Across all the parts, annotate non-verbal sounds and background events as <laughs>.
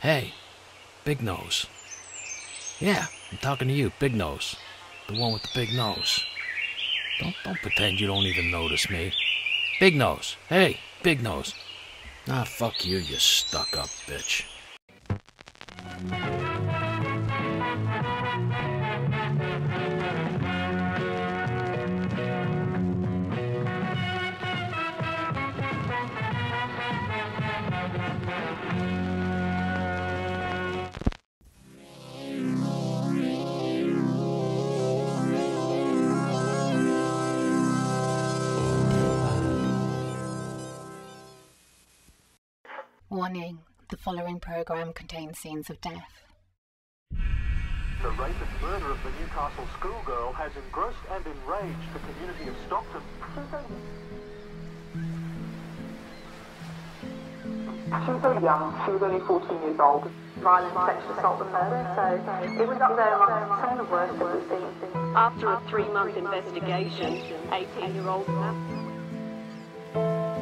Hey, Big Nose. Yeah, I'm talking to you, Big Nose. The one with the big nose. Don't don't pretend you don't even notice me. Big Nose. Hey, Big Nose. Ah, fuck you, you stuck up bitch. Contains scenes of death. The rape and murder of the Newcastle schoolgirl has engrossed and enraged the community of Stockton. She was very young. She was only 14 years old. Violent sexual assault and murder. So it was up there among some of the worst that we've seen. After a three-month investigation, 18-year-old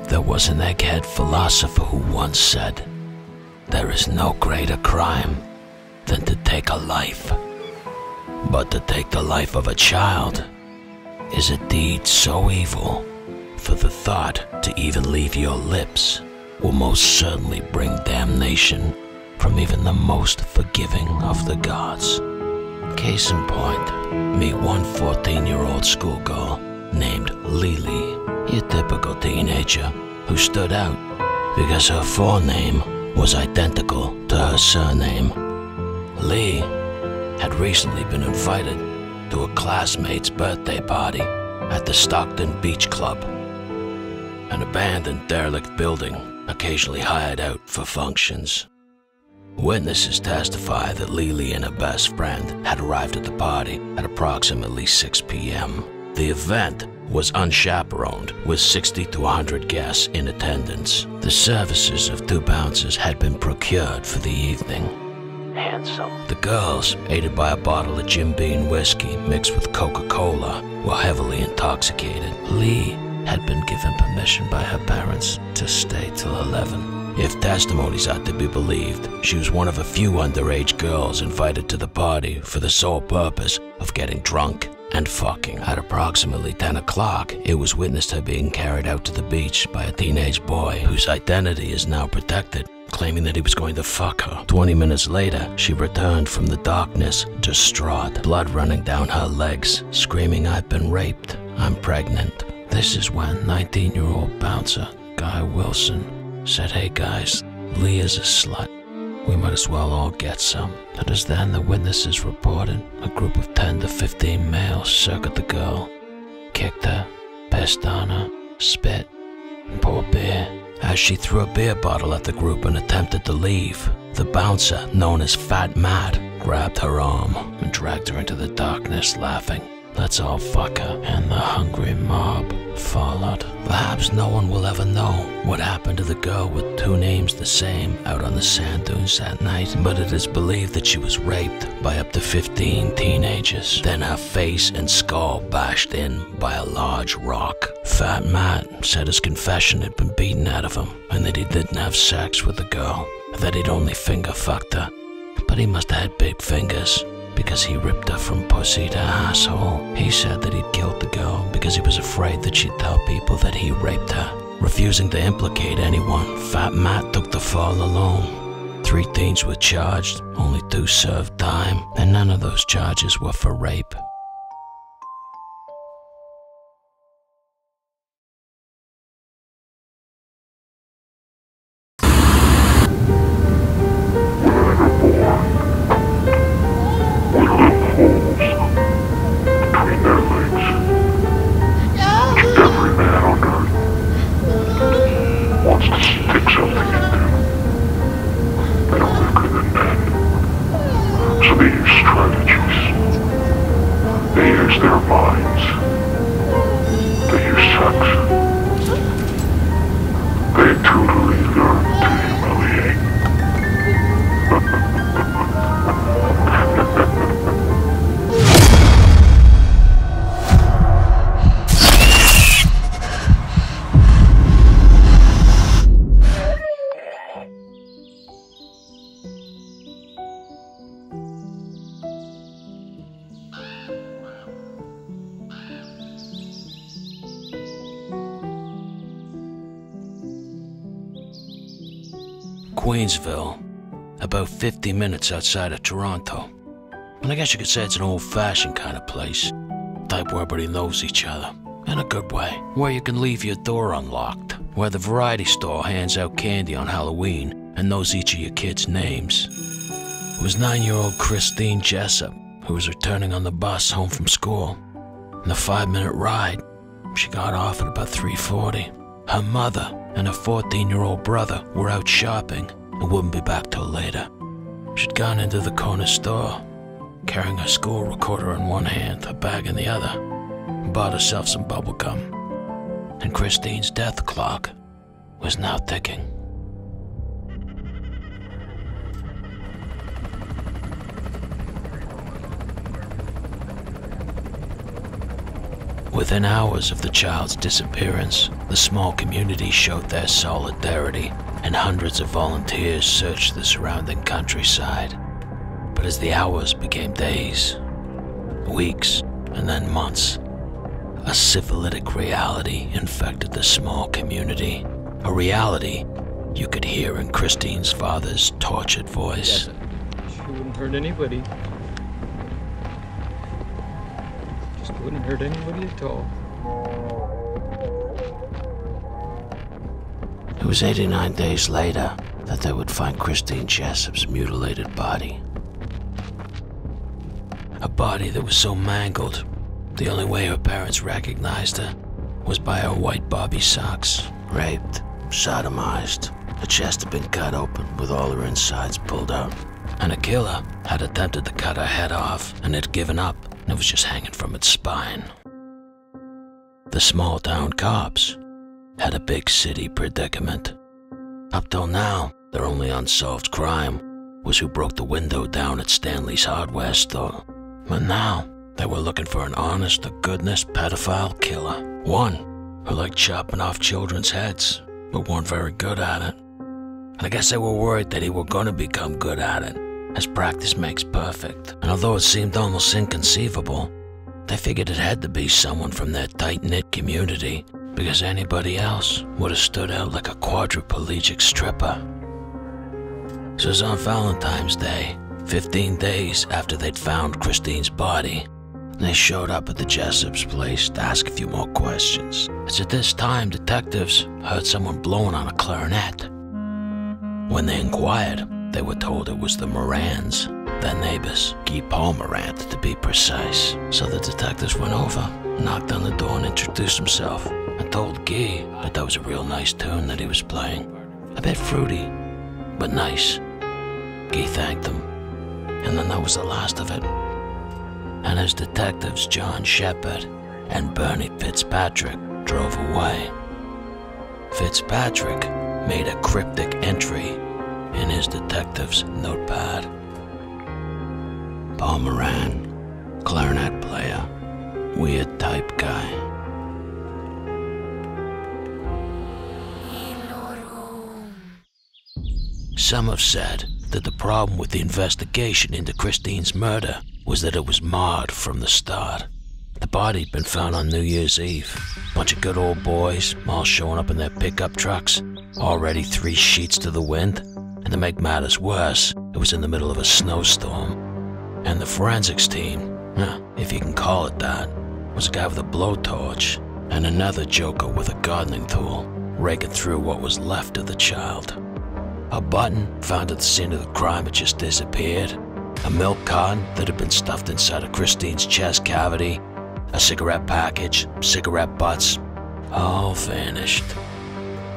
There was an egghead philosopher who once said, There is no greater crime than to take a life. But to take the life of a child is a deed so evil, for the thought to even leave your lips will most certainly bring damnation from even the most forgiving of the gods. Case in point, meet one 14 year old schoolgirl named Leigh Leigh, your typical teenager who stood out because her forename was identical to her surname. Leigh had recently been invited to a classmate's birthday party at the Stockton Beach Club, an abandoned derelict building occasionally hired out for functions. Witnesses testify that Leigh Leigh and her best friend had arrived at the party at approximately 6 p.m. The event was unchaperoned with 60 to 100 guests in attendance. The services of two bouncers had been procured for the evening. Handsome. The girls, aided by a bottle of Jim Beam whiskey mixed with Coca Cola, were heavily intoxicated. Leigh had been given permission by her parents to stay till 11. If testimonies are to be believed, she was one of a few underage girls invited to the party for the sole purpose of getting drunk and fucking. At approximately 10 o'clock, it was witnessed her being carried out to the beach by a teenage boy whose identity is now protected, claiming that he was going to fuck her. 20 minutes later, she returned from the darkness, distraught, blood running down her legs, screaming, I've been raped, I'm pregnant. This is when 19 year old bouncer Guy Wilson said, Hey guys, Leigh is a slut. We might as well all get some. It is then the witnesses reported a group of 10 to 15 males circled the girl, kicked her, pissed on her, spit, and poured beer. As she threw a beer bottle at the group and attempted to leave, the bouncer, known as Fat Matt, grabbed her arm and dragged her into the darkness, laughing. Let's all fuck her. And the hungry mob followed. Perhaps no one will ever know what happened to the girl with two names the same out on the sand dunes that night, but it is believed that she was raped by up to 15 teenagers. Then her face and skull bashed in by a large rock. Fat Matt said his confession had been beaten out of him and that he didn't have sex with the girl, that he'd only finger fucked her. But he must have had big fingers because he ripped her from pussy to asshole. He said that he'd killed the girl because he was afraid that she'd tell people that he raped her. Refusing to implicate anyone, Fat Matt took the fall alone. Three teens were charged, only two served time, and none of those charges were for rape. Stay too Queensville, about 50 minutes outside of Toronto. And I guess you could say it's an old fashioned kind of place. Type where everybody knows each other. In a good way. Where you can leave your door unlocked. Where the variety store hands out candy on Halloween and knows each of your kids' names. It was nine year old Christine Jessop who was returning on the bus home from school. In the five minute ride, she got off at about 3.40. Her mother and her 14 year old brother were out shopping and wouldn't be back till later. She'd gone into the corner store, carrying her school recorder in one hand, her bag in the other, and bought herself some bubble gum. And Christine's death clock was now ticking. Within hours of the child's disappearance, the small community showed their solidarity, and hundreds of volunteers searched the surrounding countryside. But as the hours became days, weeks, and then months, a syphilitic reality infected the small community. A reality you could hear in Christine's father's tortured voice. She wouldn't hurt anybody. Just wouldn't hurt anybody at all. It was 89 days later that they would find Christine Jessop's mutilated body. A body that was so mangled, the only way her parents recognized her was by her white bobby socks. Raped, sodomized, her chest had been cut open with all her insides pulled out. And a killer had attempted to cut her head off and had given up and it was just hanging from its spine. The small town cops had a big city predicament. Up till now, their only unsolved crime was who broke the window down at Stanley's hardware store. But now, they were looking for an honest to goodness pedophile killer. One who liked chopping off children's heads, but weren't very good at it. And I guess they were worried that he were going to become good at it, as practice makes perfect. And although it seemed almost inconceivable, they figured it had to be someone from their tight knit community because anybody else would have stood out like a quadriplegic stripper. So it was on Valentine's Day, 15 days after they'd found Christine's body, they showed up at the Jessop's place to ask a few more questions. It's at this time detectives heard someone blowing on a clarinet. When they inquired, they were told it was the Morans, their neighbors, Guy Paul Moran to be precise. So the detectives went over, knocked on the door, and introduced himself, and told Guy that that was a real nice tune that he was playing. A bit fruity, but nice. Guy thanked them, and then that was the last of it. And as detectives John Shepard and Bernie Fitzpatrick drove away, Fitzpatrick made a cryptic entry in his detective's notepad. Paul Moran, clarinet player, weird type guy. Some have said that the problem with the investigation into Christine's murder was that it was marred from the start. The body had been found on New Year's Eve. Bunch of good old boys, all showing up in their pickup trucks, already three sheets to the wind. And to make matters worse, it was in the middle of a snowstorm. And the forensics team, if you can call it that, was a guy with a blowtorch and another joker with a gardening tool, raking through what was left of the child. A button found at the scene of the crime had just disappeared. A milk carton that had been stuffed inside of Christine's chest cavity. A cigarette package, cigarette butts, all vanished.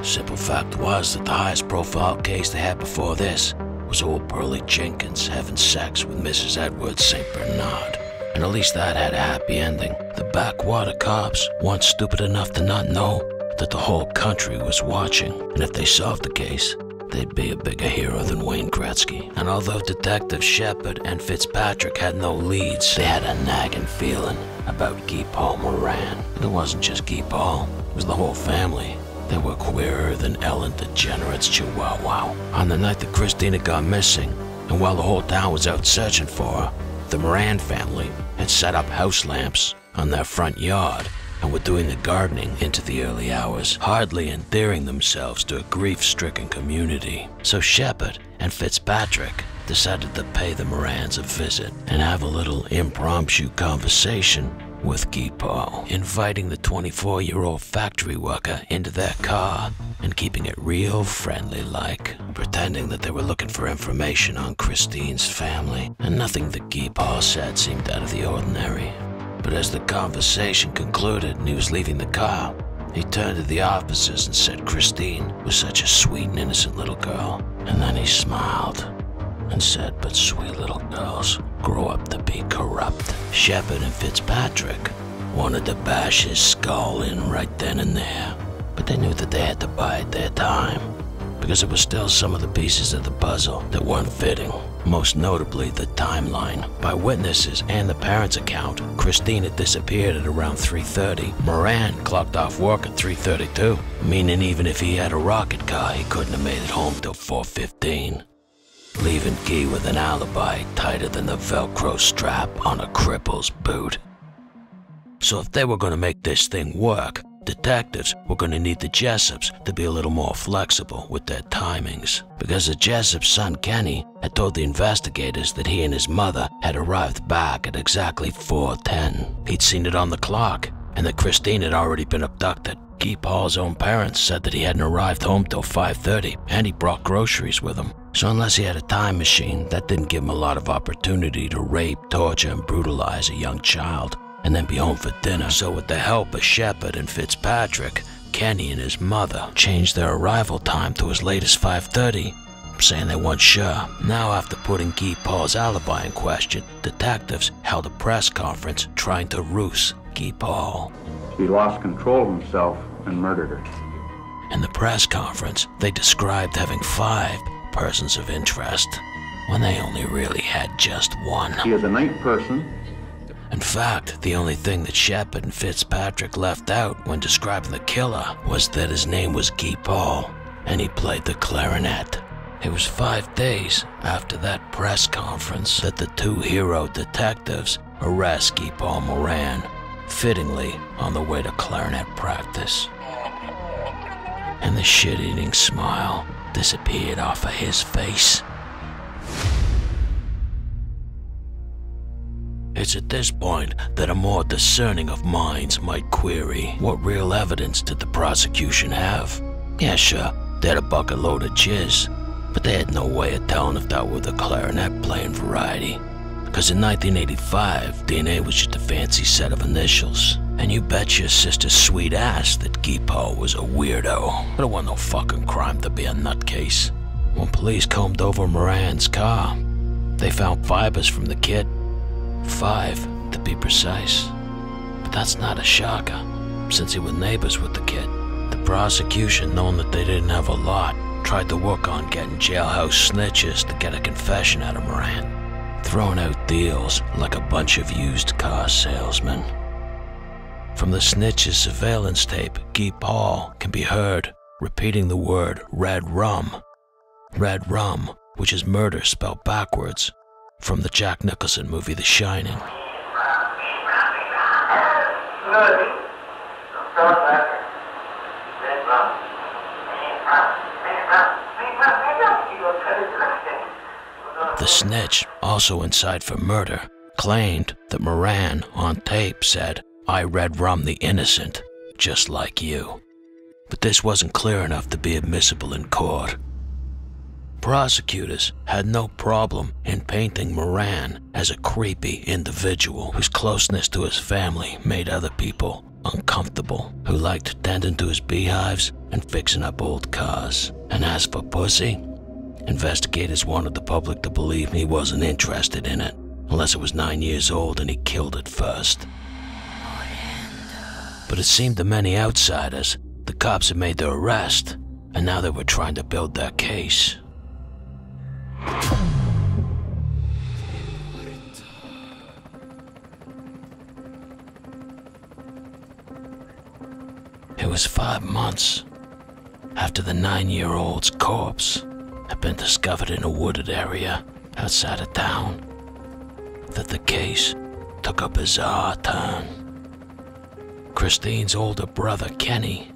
Simple fact was that the highest profile case they had before this was old Burley Jenkins having sex with Mrs. Edwards St. Bernard. And at least that had a happy ending. The backwater cops weren't stupid enough to not know that the whole country was watching. And if they solved the case, they'd be a bigger hero than Wayne Gretzky. And although Detective Shepard and Fitzpatrick had no leads, they had a nagging feeling about Guy Paul Moran. And it wasn't just Guy Paul, it was the whole family. They were queerer than Ellen DeGeneres Chihuahua. On the night that Christina got missing, and while the whole town was out searching for her, the Moran family had set up house lamps on their front yard and were doing the gardening into the early hours, hardly endearing themselves to a grief stricken community. So Shepard and Fitzpatrick decided to pay the Morans a visit and have a little impromptu conversation with Paul, inviting the 24 year old factory worker into their car and keeping it real friendly like, pretending that they were looking for information on Christine's family. And nothing that Paul said seemed out of the ordinary. But as the conversation concluded and he was leaving the car, he turned to the officers and said Christine was such a sweet and innocent little girl. And then he smiled and said, But sweet little girls grow up to be corrupt. Shepard and Fitzpatrick wanted to bash his skull in right then and there, but they knew that they had to bide their time because there were still some of the pieces of the puzzle that weren't fitting. Most notably, the timeline. By witnesses and the parents' account, Christina disappeared at around 3:30. Moran clocked off work at 3:32, meaning even if he had a rocket car, he couldn't have made it home till 4:15 leaving Guy with an alibi tighter than the Velcro strap on a cripple's boot. So if they were going to make this thing work, detectives were going to need the Jessops to be a little more flexible with their timings. Because the Jessop's son Kenny had told the investigators that he and his mother had arrived back at exactly 4.10. He'd seen it on the clock, and that Christine had already been abducted. Guy Paul's own parents said that he hadn't arrived home till 5.30, and he brought groceries with him. So unless he had a time machine, that didn't give him a lot of opportunity to rape, torture, and brutalize a young child, and then be home for dinner. So with the help of Shepard and Fitzpatrick, Kenny and his mother changed their arrival time to as late as 5.30, saying they weren't sure. Now after putting Guy Paul's alibi in question, detectives held a press conference trying to roost Guy Paul. He lost control of himself and murdered her. In the press conference, they described having five persons of interest when they only really had just one. He is a ninth person. In fact, the only thing that Shepard and Fitzpatrick left out when describing the killer was that his name was Guy Paul and he played the clarinet. It was five days after that press conference that the two hero detectives arrest Guy Paul Moran, fittingly on the way to clarinet practice. And the shit eating smile disappeared off of his face. It's at this point that a more discerning of minds might query what real evidence did the prosecution have? Yeah, sure, they had a bucket load of jizz, but they had no way of telling if that were the clarinet playing variety. Because in 1985, DNA was just a fancy set of initials. And you bet your sister's sweet ass that Guy was a weirdo. But it wasn't no fucking crime to be a nutcase. When police combed over Moran's car, they found fibers from the kid. Five, to be precise. But that's not a shocker, since he was neighbors with the kid. The prosecution, knowing that they didn't have a lot, tried to work on getting jailhouse snitches to get a confession out of Moran throwing out deals like a bunch of used car salesmen. From the snitch's surveillance tape, Guy Paul can be heard repeating the word red rum. Red rum, which is murder spelled backwards, from the Jack Nicholson movie The Shining. The snitch, also inside for murder, claimed that Moran on tape said, I read Rum the Innocent, just like you. But this wasn't clear enough to be admissible in court. Prosecutors had no problem in painting Moran as a creepy individual whose closeness to his family made other people uncomfortable, who liked tending to his beehives and fixing up old cars. And as for pussy, investigators wanted the public to believe he wasn't interested in it, unless it was nine years old and he killed it first. But it seemed to many outsiders the cops had made their arrest, and now they were trying to build their case. It was five months after the nine year old's corpse had been discovered in a wooded area outside of town that the case took a bizarre turn. Christine's older brother, Kenny,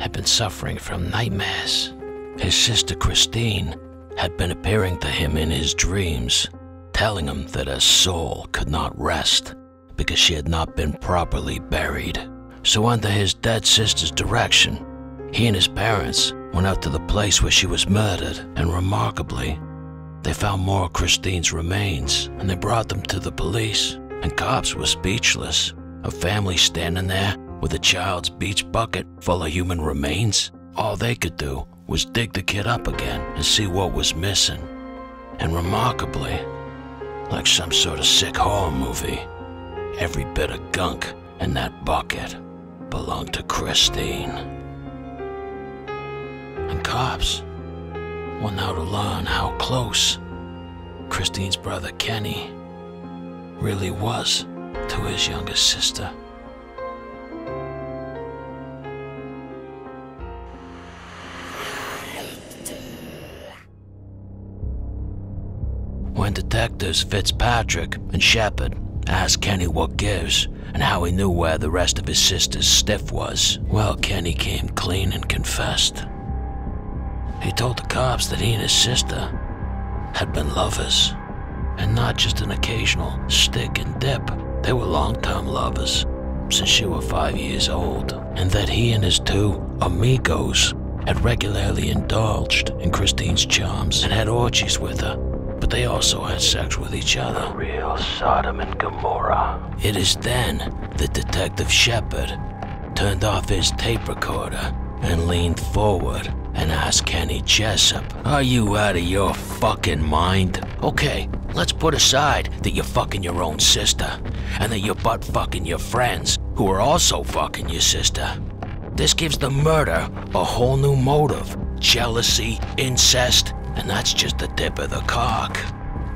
had been suffering from nightmares. His sister, Christine, had been appearing to him in his dreams, telling him that her soul could not rest because she had not been properly buried. So, under his dead sister's direction, he and his parents went out to the place where she was murdered, and remarkably, they found more of Christine's remains and they brought them to the police. And cops were speechless. A family standing there with a child's beach bucket full of human remains. All they could do was dig the kid up again and see what was missing. And remarkably, like some sort of sick horror movie, every bit of gunk in that bucket belonged to Christine. And cops were now to learn how close Christine's brother Kenny really was to his younger sister. When detectives Fitzpatrick and Shepard asked Kenny what gives and how he knew where the rest of his sister's stiff was, well, Kenny came clean and confessed. He told the cops that he and his sister had been lovers, and not just an occasional stick and dip. They were long term lovers since she was five years old, and that he and his two amigos had regularly indulged in Christine's charms and had orgies with her, but they also had sex with each other. Real Sodom and Gomorrah. It is then that Detective Shepard turned off his tape recorder and leaned forward and asked Kenny Jessop, Are you out of your fucking mind? Okay, let's put aside that you're fucking your own sister and that you're butt fucking your friends who are also fucking your sister. This gives the murder a whole new motive jealousy, incest, and that's just the tip of the cock.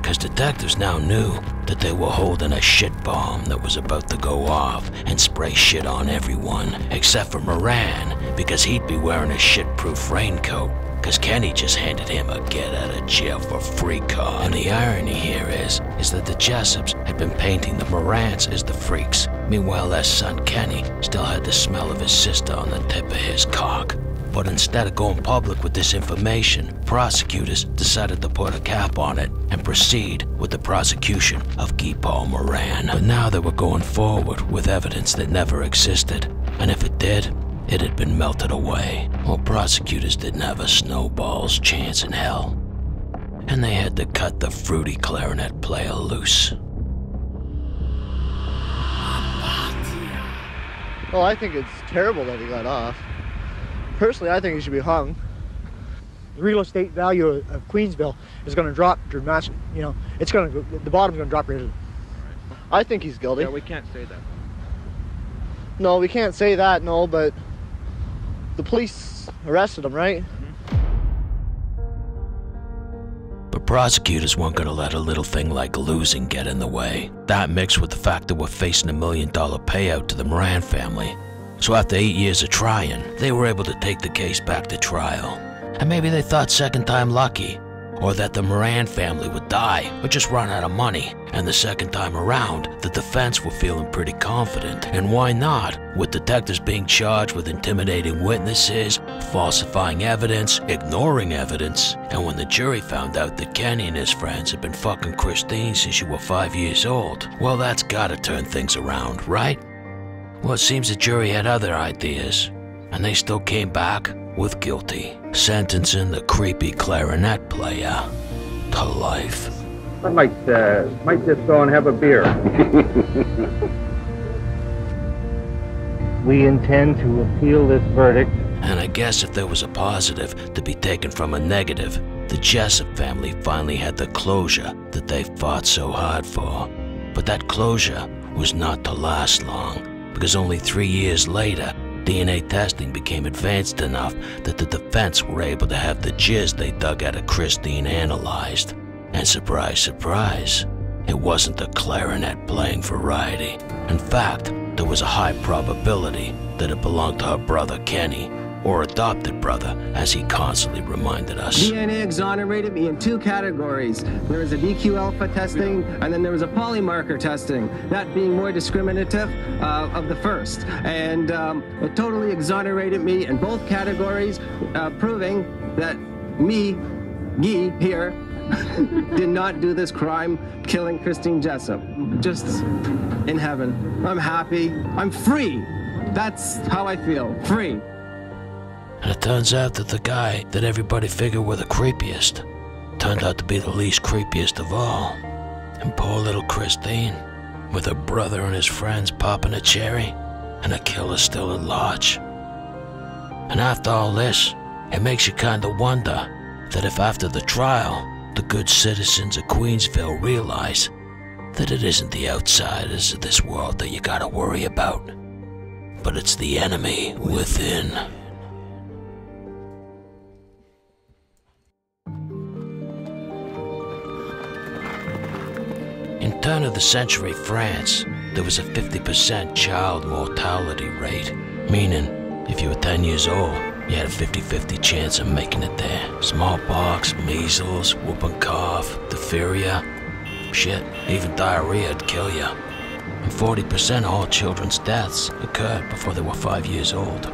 Because detectives now knew that they were holding a shit bomb that was about to go off and spray shit on everyone, except for Moran, because he'd be wearing a shit-proof raincoat. Because Kenny just handed him a get out of jail for free card. And the irony here is, is that the Jessops had been painting the Morans as the freaks. Meanwhile, their son Kenny still had the smell of his sister on the tip of his cock. But instead of going public with this information, prosecutors decided to put a cap on it and proceed with the prosecution of Guy Paul Moran. But now they were going forward with evidence that never existed, and if it did, it had been melted away. Well, prosecutors didn't have a snowball's chance in hell, and they had to cut the fruity clarinet player loose. Well, I think it's terrible that he got off. Personally, I think he should be hung. The real estate value of, of Queensville is going to drop dramatically. You know, it's going to the bottom's going to drop right. I think he's guilty. Yeah, we can't say that. No, we can't say that. No, but the police arrested him, right? But prosecutors weren't going to let a little thing like losing get in the way. That mixed with the fact that we're facing a million dollar payout to the Moran family. So after eight years of trying, they were able to take the case back to trial. And maybe they thought second time lucky, or that the Moran family would die or just run out of money. And the second time around, the defense were feeling pretty confident. And why not? With detectives being charged with intimidating witnesses, falsifying evidence, ignoring evidence. And when the jury found out that Kenny and his friends had been fucking Christine since she were five years old, well, that's gotta turn things around, right? Well, it seems the jury had other ideas, and they still came back with guilty, sentencing the creepy clarinet player to life. I might, uh, might just go and have a beer. <laughs> we intend to appeal this verdict. And I guess if there was a positive to be taken from a negative, the Jessop family finally had the closure that they fought so hard for. But that closure was not to last long because only three years later, DNA testing became advanced enough that the defense were able to have the jizz they dug out of Christine analyzed. And surprise, surprise, it wasn't the clarinet playing variety. In fact, there was a high probability that it belonged to her brother Kenny, or adopted brother, as he constantly reminded us. DNA exonerated me in two categories. There was a DQ alpha testing, and then there was a polymarker testing, that being more discriminative uh, of the first. And um, it totally exonerated me in both categories, uh, proving that me, Guy, here, <laughs> did not do this crime, killing Christine Jessop. Just in heaven. I'm happy. I'm free. That's how I feel. Free. And it turns out that the guy that everybody figured were the creepiest turned out to be the least creepiest of all. And poor little Christine, with her brother and his friends popping a cherry, and a killer still at large. And after all this, it makes you kinda wonder that if after the trial, the good citizens of Queensville realize that it isn't the outsiders of this world that you gotta worry about, but it's the enemy within. Turn of the century France, there was a 50% child mortality rate, meaning if you were 10 years old, you had a 50-50 chance of making it there. Smallpox, measles, whooping cough, diphtheria, shit, even diarrhea'd kill you. And 40% of all children's deaths occurred before they were 5 years old,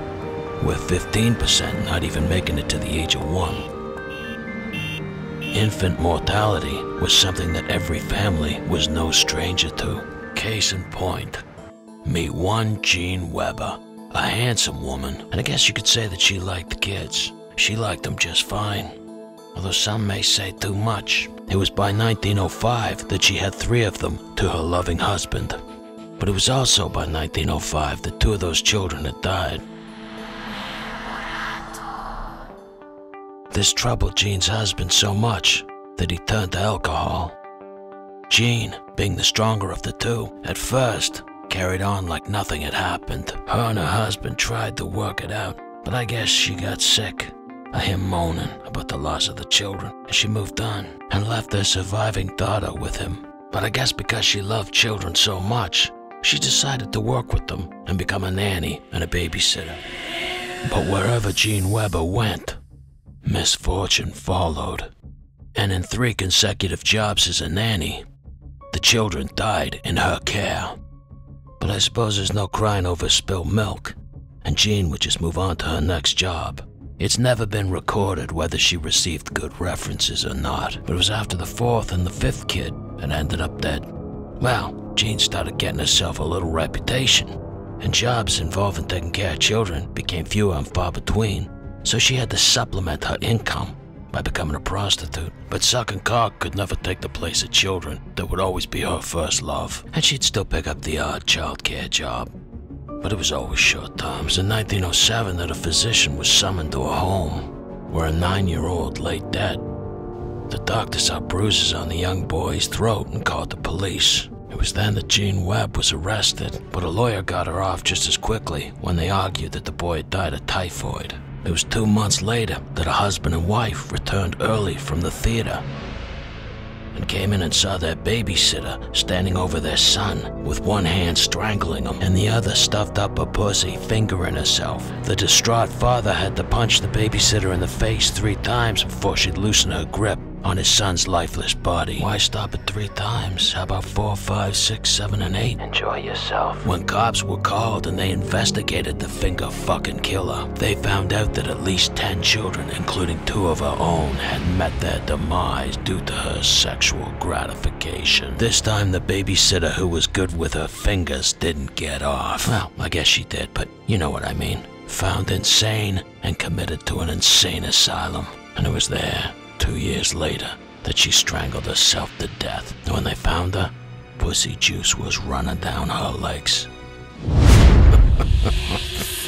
with 15% not even making it to the age of 1. Infant mortality was something that every family was no stranger to. Case in point, meet one Jeanne Weber, a handsome woman, and I guess you could say that she liked the kids. She liked them just fine. Although some may say too much. It was by 1905 that she had three of them to her loving husband. But it was also by 1905 that two of those children had died. This troubled Jeanne's husband so much that he turned to alcohol. Jeanne, being the stronger of the two, at first carried on like nothing had happened. Her and her husband tried to work it out, but I guess she got sick of him moaning about the loss of the children, and she moved on and left their surviving daughter with him. But I guess because she loved children so much, she decided to work with them and become a nanny and a babysitter. But wherever Jean Weber went, misfortune followed. And in three consecutive jobs as a nanny, the children died in her care. But I suppose there's no crying over spilled milk, and Jeanne would just move on to her next job. It's never been recorded whether she received good references or not, but it was after the fourth and the fifth kid had ended up dead. Well, Jeanne started getting herself a little reputation, and jobs involving taking care of children became fewer and far between, so she had to supplement her income by becoming a prostitute. But sucking cock could never take the place of children. That would always be her first love, and she'd still pick up the odd childcare job. But it was always short term. It was in 1907 that a physician was summoned to a home where a nine-year-old lay dead. The doctor saw bruises on the young boy's throat and called the police. It was then that Jeanne Webb was arrested, but a lawyer got her off just as quickly when they argued that the boy had died of typhoid. It was two months later that a husband and wife returned early from the theater and came in and saw their babysitter standing over their son with one hand strangling him and the other stuffed up a pussy, fingering herself. The distraught father had to punch the babysitter in the face three times before she'd loosen her grip on his son's lifeless body. Why stop at three times? How about four, five, six, seven, and eight? Enjoy yourself. When cops were called and they investigated the finger fucking killer, they found out that at least ten children, including two of her own, had met their demise due to her sexual gratification. This time the babysitter who was good with her fingers didn't get off. Well, I guess she did, but you know what I mean. Found insane and committed to an insane asylum. And it was there two years later that she strangled herself to death. When they found her, pussy juice was running down her legs. <laughs>